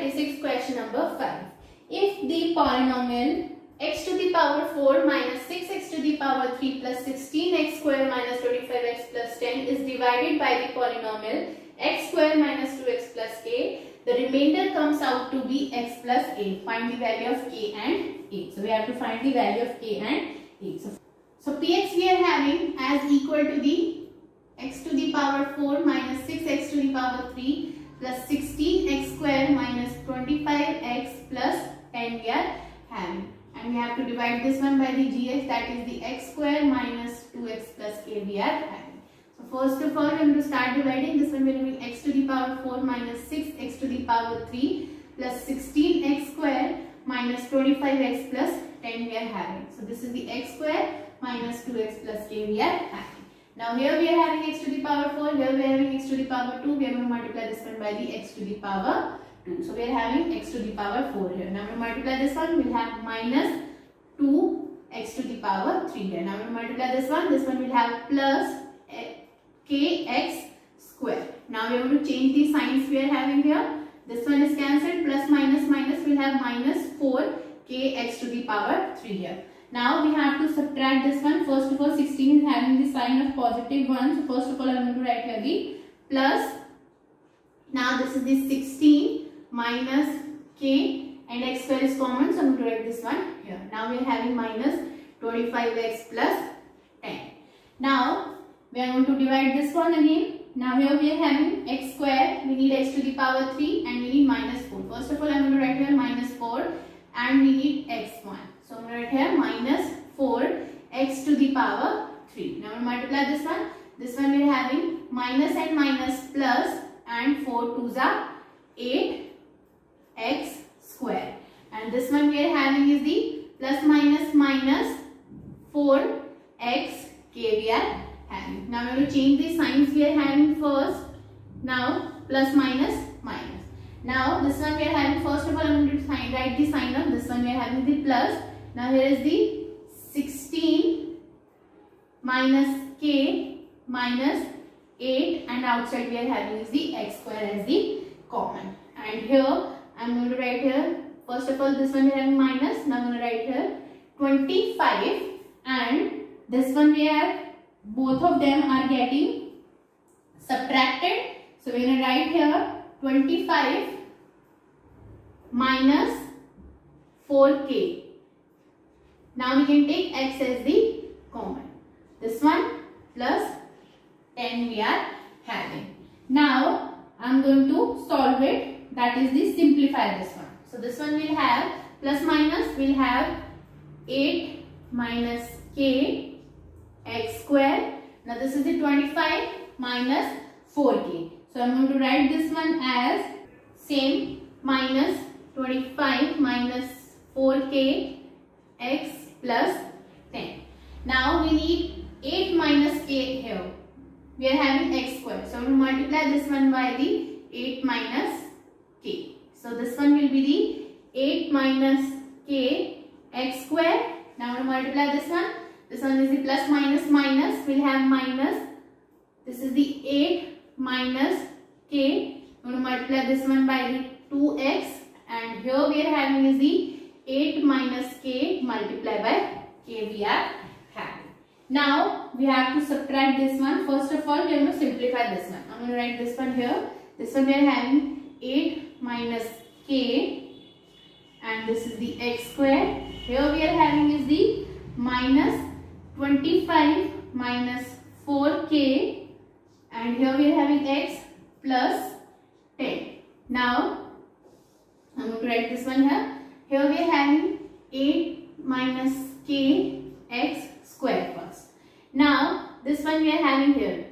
36 question number 5. If the polynomial x to the power 4 minus 6x to the power 3 plus 16x square minus 25x plus 10 is divided by the polynomial x square minus 2x plus k, the remainder comes out to be x plus a. Find the value of k and a. So we have to find the value of k and a. So, so px we are having as equal to the x to the power 4 minus 6x to the power 3 plus 16x square minus 25x plus 10 we are having. And we have to divide this one by the gx that is the x square minus 2x plus k we are having. So first of all we are going to start dividing. This one will be x to the power 4 minus 6x to the power 3 plus 16x square minus 25x plus 10 we are having. So this is the x square minus 2x plus k we are having. Now here we are having x to the power 4, here we are having x to the power 2, we are going to multiply this one by the x to the power 2. So we are having x to the power 4 here. Now we multiply this one, we will have minus 2 x to the power 3 here. Now we multiply this one, this one will have plus kx square. Now we are going to change the signs we are having here. This one is cancelled, plus minus minus will have minus 4 kx to the power 3 here. Now we have to subtract this one. First of all, 16 is having the sign of positive 1. So first of all, I am going to write here the plus. Now this is the 16 minus k and x square is common. So I am going to write this one here. Now we are having minus 25x plus 10. Now we are going to divide this one again. Now here we are having x square. We need x to the power 3 and we need minus 4. First of all, I am going to write here minus 4 and we need x1. So I'm going to write here minus 4 x to the power 3. Now we multiply this one. This one we are having minus and minus plus and 4 2s are 8 x square. And this one we are having is the plus minus minus 4 x k we are having. Now we to change the signs we are having first. Now plus minus minus. Now this one we are having first of all I am going to write the sign of this one we are having the plus now here is the 16 minus k minus 8 and outside we are having is the x square as the common. And here I am going to write here first of all this one we have minus. Now I am going to write here 25 and this one we have both of them are getting subtracted. So we are going to write here 25 minus 4k now we can take x as the common. This one plus 10 we are having. Now I am going to solve it. That is the simplify this one. So this one will have plus minus will have 8 minus k x square. Now this is the 25 minus 4k. So I am going to write this one as same minus 25 minus 4k x plus 10. Now we need 8 minus k here. We are having x square. So we multiply this one by the 8 minus k. So this one will be the 8 minus k x square. Now we multiply this one. This one is the plus minus minus. We'll have minus. This is the 8 minus k. We multiply this one by the 2x. And here we are having is the 8 minus k multiplied by k we are having. Now we have to subtract this one. First of all we are going to simplify this one. I am going to write this one here. This one we are having 8 minus k and this is the x square. Here we are having is the minus 25 minus 4k and here we are having x plus 10. Now I am going to write this one here. Here we are having 8 minus k x square first. Now this one we are having here.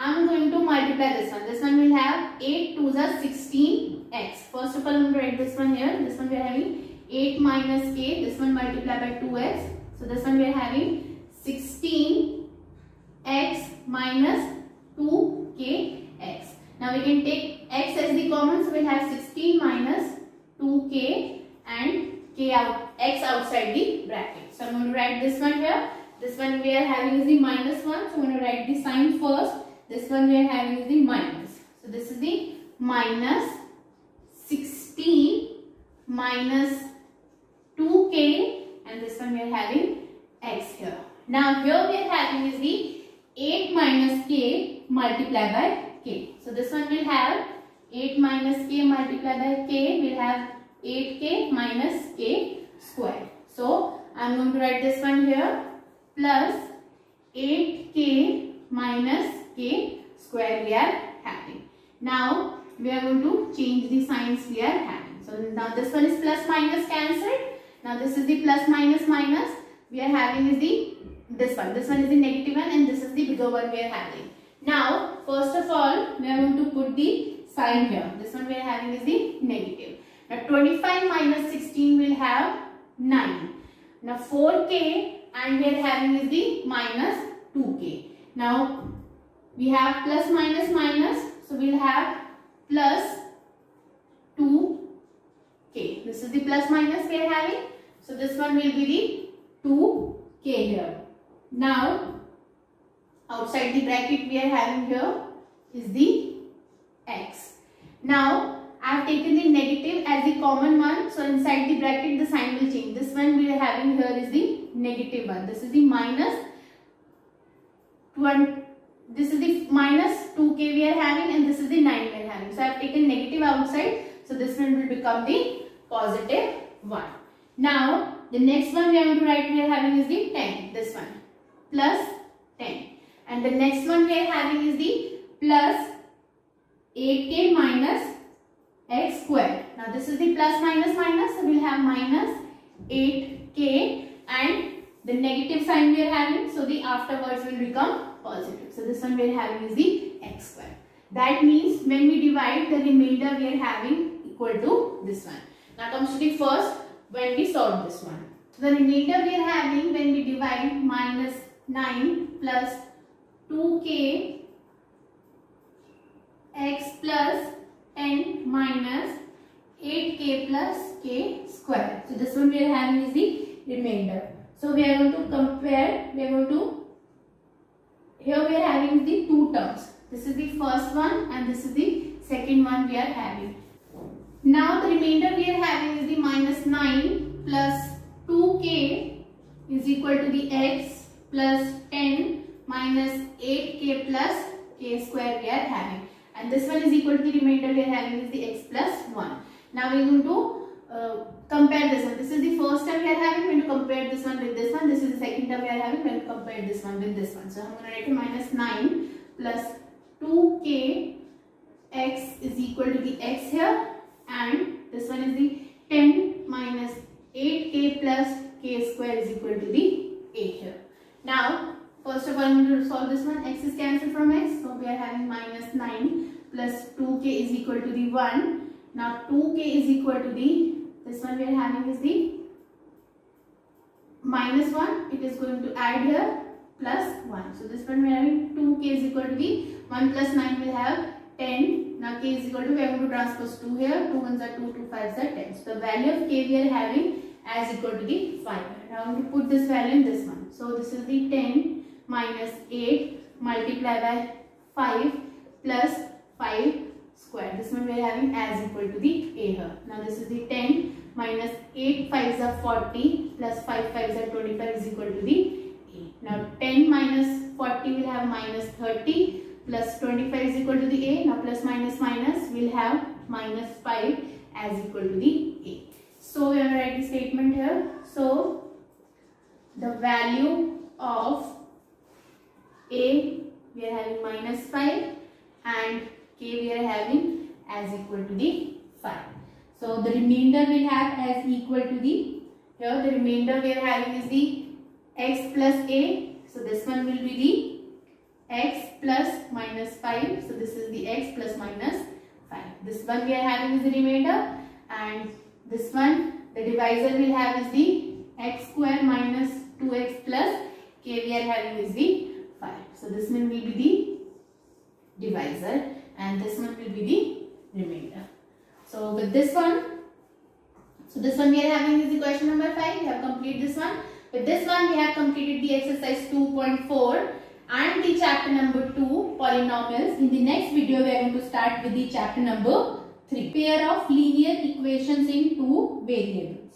I am going to multiply this one. This one will have 8 to the 16 x. First of all I am going to write this one here. This one we are having 8 minus k. This one multiplied by 2x. So this one we are having 16 x minus 2k x. Now we can take x as the common. So we will have 16 minus 2k and k out x outside the bracket. So I'm going to write this one here. This one we are having is the minus one. So I'm going to write the sign first. This one we are having is the minus. So this is the minus 16 16 minus 2k and this one we are having x here. Now here we are having is the 8 minus k multiplied by k. So this one will have 8 minus k multiplied by k we will have 8k minus k squared. So I am going to write this one here plus 8k minus k square we are having. Now we are going to change the signs we are having. So now this one is plus minus cancelled. Now this is the plus minus minus. We are having is the this one. This one is the negative one and this is the bigger one we are having. Now first of all we are going to put the sign here. This one we are having is the negative. Now 25 minus 16 will have 9. Now 4k and we are having is the minus 2k. Now we have plus minus minus so we will have plus 2k. This is the plus minus we are having. So this one will be the 2k here. Now outside the bracket we are having here is the x. Now I have taken the negative as the common one. So inside the bracket the sign will change. This one we are having here is the negative one. This is the minus 20 this is the minus 2k we are having and this is the 9 we are having. So I have taken negative outside. So this one will become the positive 1. Now the next one we are going to write we are having is the 10. This one plus 10. And the next one we are having is the plus 8k minus x square. Now this is the plus minus minus. So we will have minus 8k and the negative sign we are having. So the afterwards will become positive. So this one we are having is the x square. That means when we divide the remainder we are having equal to this one. Now comes to the first when we solve this one. So the remainder we are having when we divide minus 9 plus 2k x plus 10 minus 8k plus k square. So this one we are having is the remainder. So we are going to compare, we are going to here we are having the two terms. This is the first one and this is the second one we are having. Now the remainder we are having is the minus 9 plus 2k is equal to the x plus 10 minus 8k plus k square we are having. And this one is equal to the remainder we are having is the x plus 1. Now we are going to uh, compare this one. This is the first term we are having. When you compare this one with this one, this is the second term we are having. When you compare this one with this one. So I'm going to write minus 9 plus 2k x is equal to the x here and this one is the 10 minus 8k plus k square is equal to the a here. Now first of all I'm going to solve this one. x is cancelled from x. So we are having minus 9 plus 2k is equal to the 1. Now 2k is equal to the this one we are having is the minus 1. It is going to add here plus 1. So this one we are having 2k is equal to the 1 plus 9 will have 10. Now k is equal to we are going to transpose 2 here. 2 ones are 2, 2 5s are 10. So the value of k we are having as equal to the 5. Now I'm going to put this value in this one. So this is the 10 minus 8 multiplied by 5 plus 5 square. This one we are having as equal to the a here. Now this is the 10 minus 8 5s are 40 plus 5 5s are 25 is equal to the a. Now 10 minus 40 will have minus 30 plus 25 is equal to the a. Now plus minus minus will have minus 5 as equal to the a. So we are write the statement here. So the value of a we are having minus 5 and k we are having as equal to the 5. So the remainder we have as equal to the, here the remainder we are having is the x plus a. So this one will be the x plus minus 5. So this is the x plus minus 5. This one we are having is the remainder and this one the divisor will have is the x square minus 2x plus k we are having is the 5. So this one will be the divisor and this one will be the remainder. So with this one, so this one we are having is the question number 5. We have completed this one. With this one we have completed the exercise 2.4 and the chapter number 2 polynomials. In the next video we are going to start with the chapter number 3. Pair of linear equations in two variables.